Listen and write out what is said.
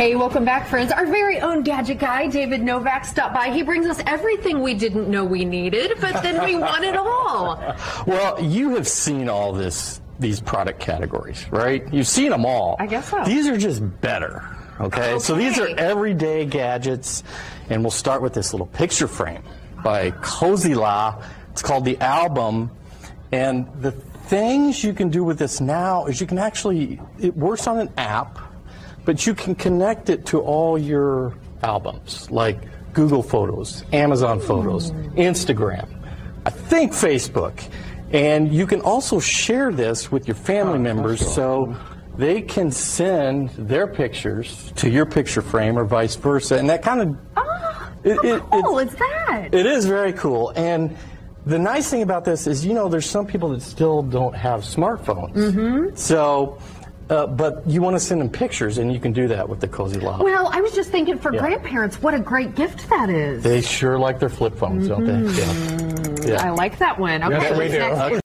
Hey, welcome back, friends. Our very own gadget guy, David Novak, stopped by. He brings us everything we didn't know we needed, but then we want it all. Well, you have seen all this, these product categories, right? You've seen them all. I guess so. These are just better. Okay, so these are everyday gadgets, and we'll start with this little picture frame by Cozyla. It's called the Album, and the things you can do with this now is you can actually it works on an app, but you can connect it to all your albums like Google Photos, Amazon Photos, Instagram, I think Facebook, and you can also share this with your family members so they can send their pictures to your picture frame or vice versa, and that kind of Oh, It- how it- cool it- is that? it is very cool. And the nice thing about this is, you know, there's some people that still don't have smartphones. Mm-hmm. So, uh, but you want to send them pictures, and you can do that with the Cozyla. well, I was just thinking for Yeah. grandparents, what a great gift that is. they sure like their flip phones, don't they? Yeah. yeah. I like that one. Okay, Yes, we do. Okay.